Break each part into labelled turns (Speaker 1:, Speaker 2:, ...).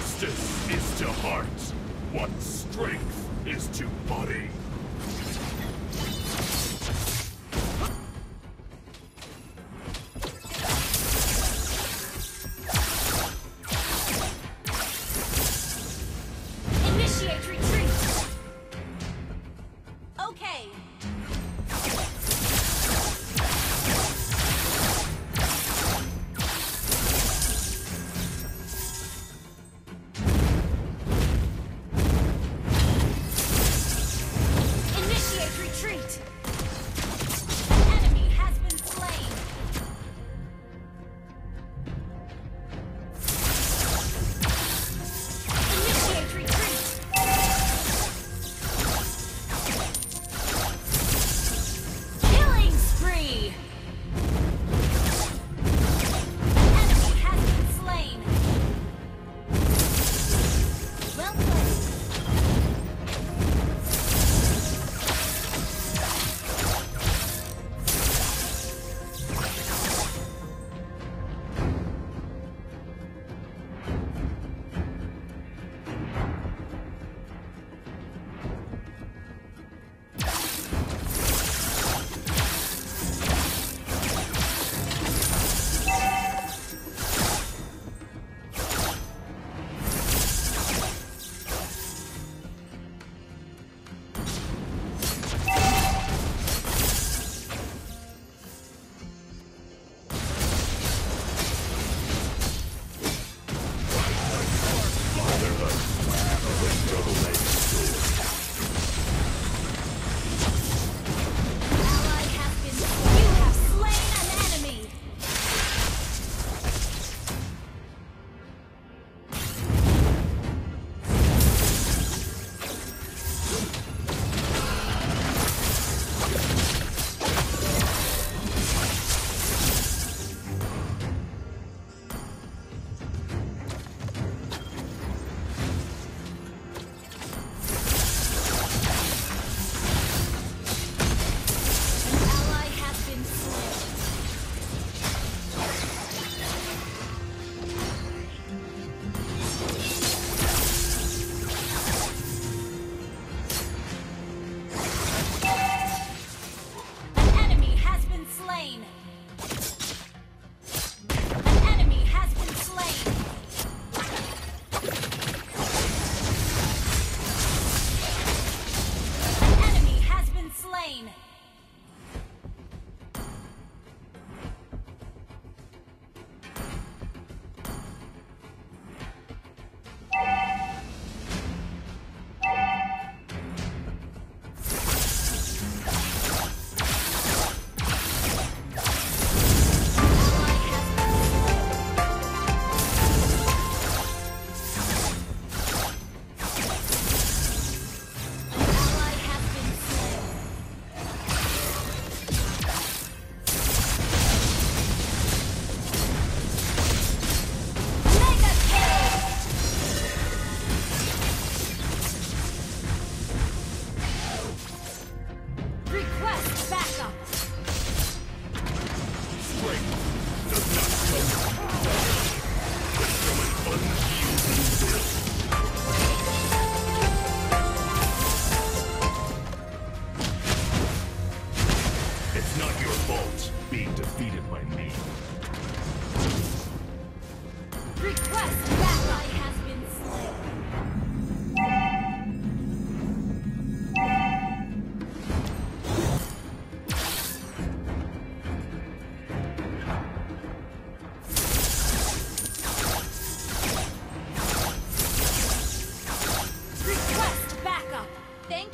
Speaker 1: Justice is to heart what strength is to body.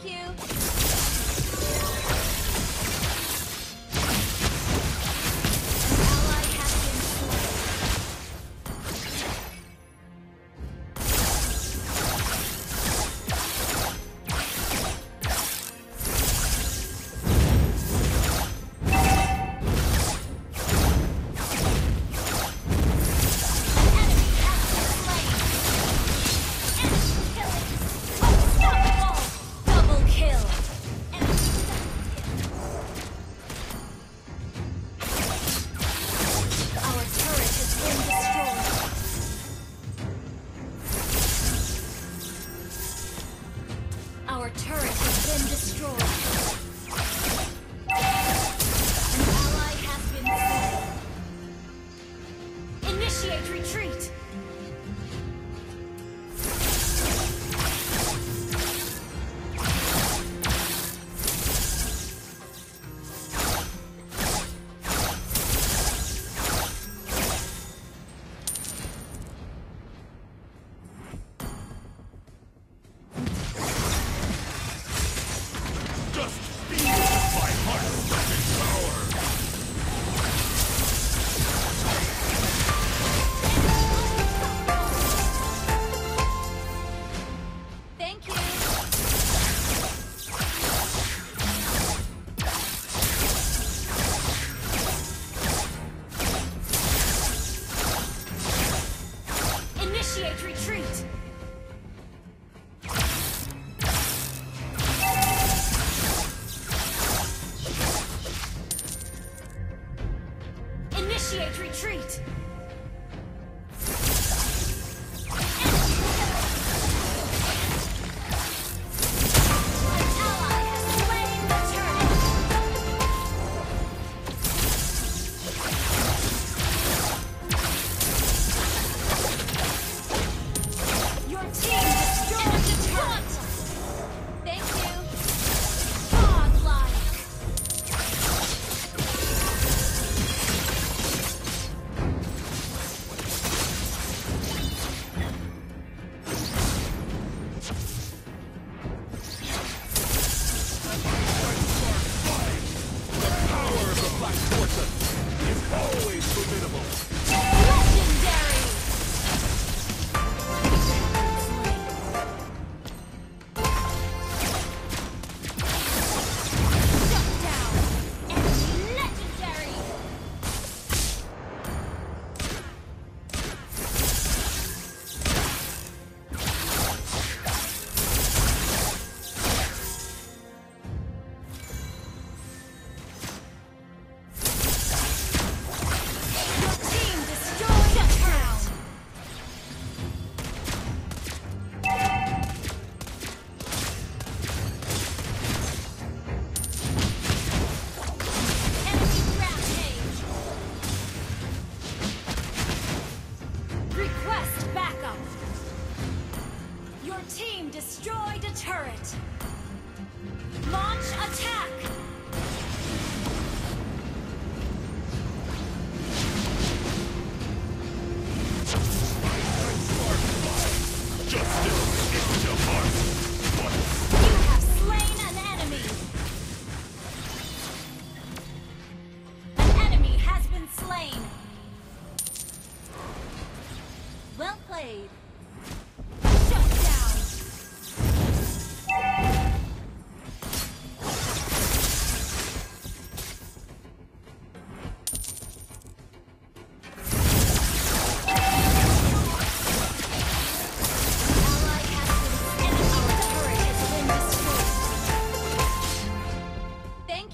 Speaker 2: you. Initiate retreat!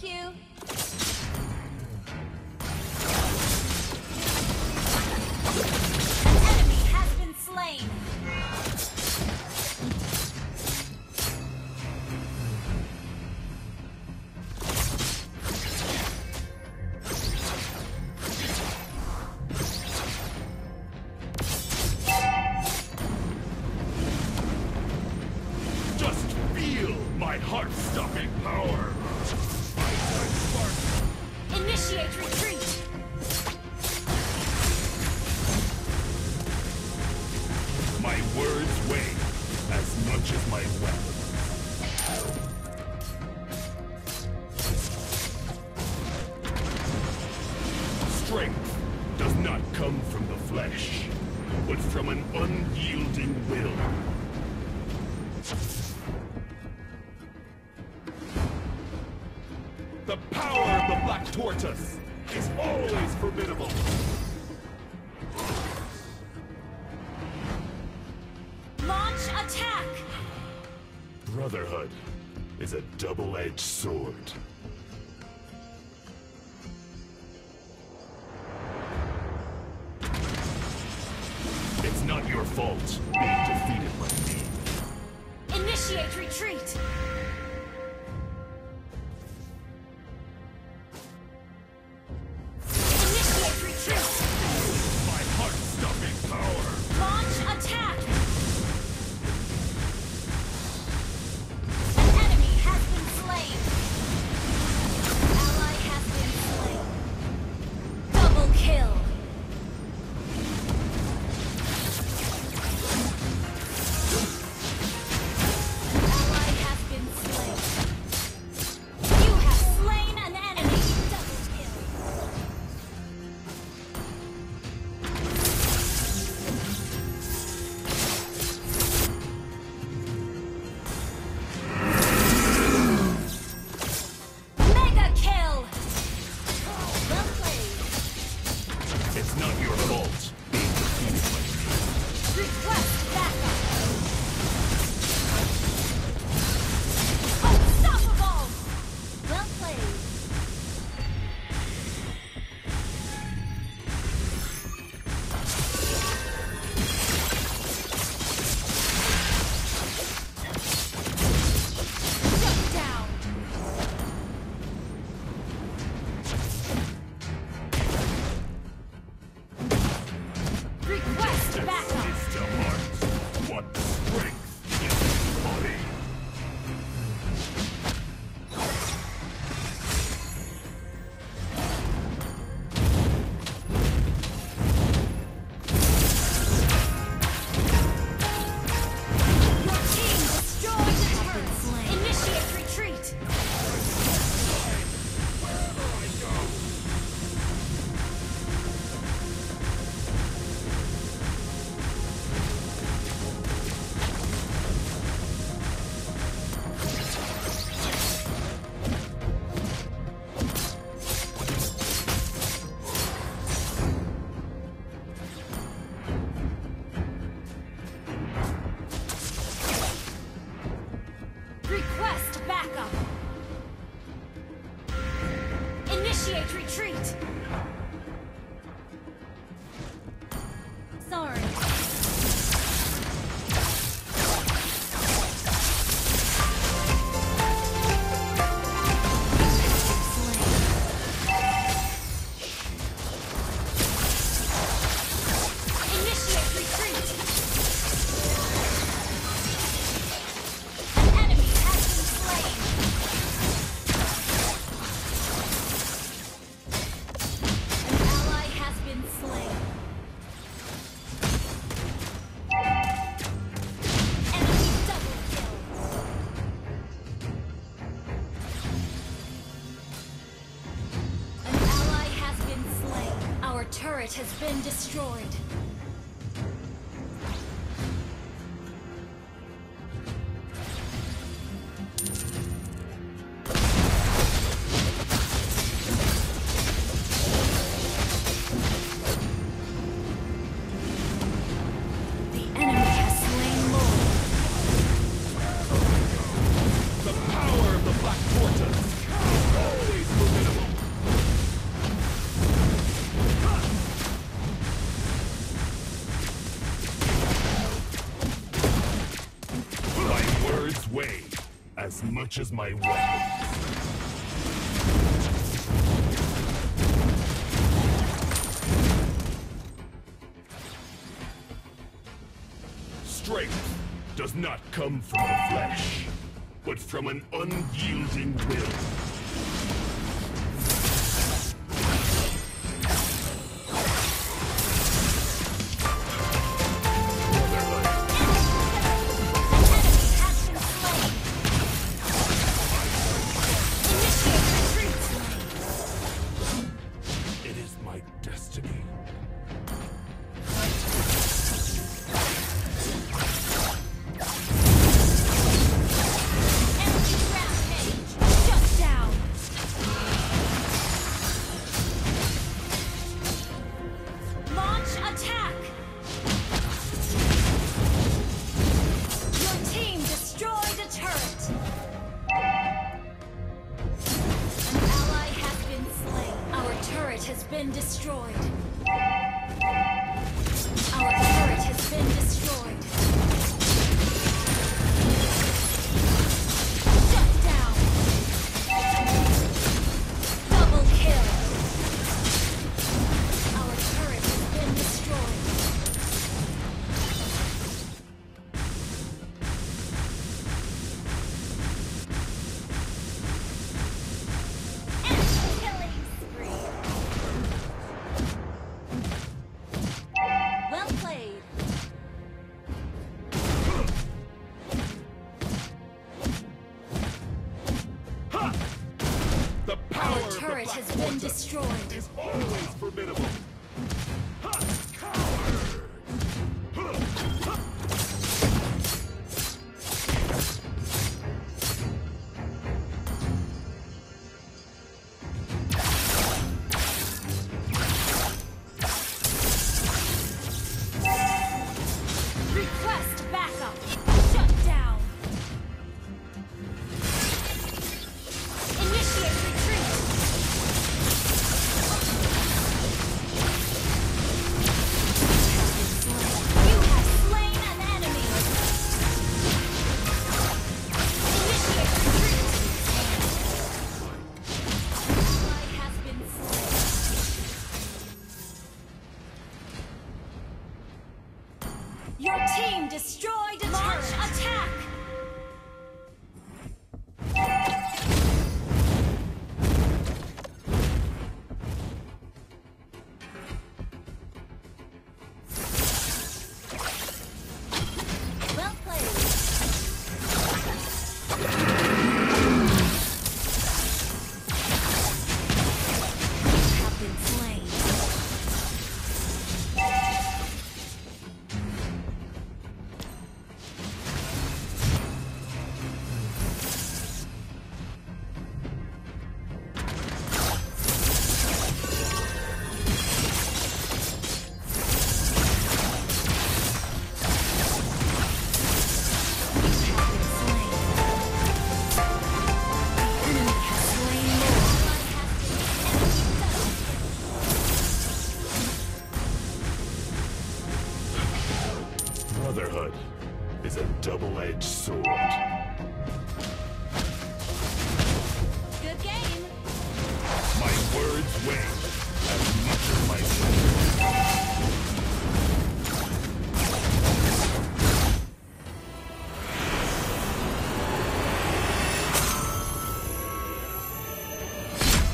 Speaker 2: Thank you.
Speaker 1: my word's weigh as much as my weapons. double-edged sword. It's not your fault being defeated by me.
Speaker 2: Initiate retreat! Request backup. Initiate retreat.
Speaker 1: reaches my weapon. Strength does not come from the flesh, but from an unyielding will.
Speaker 2: been destroyed. Destroyed.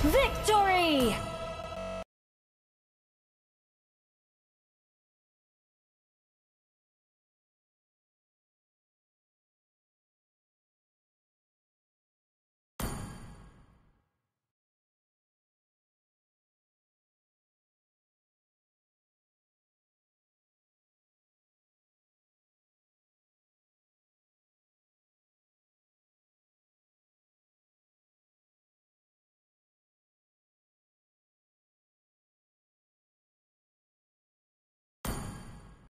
Speaker 1: Victory!